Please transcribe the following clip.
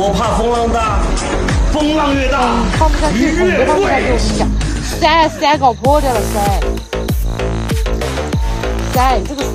我怕风浪大风浪越大放不下去滚都放不下去我跟你讲三三搞破掉了三三这个三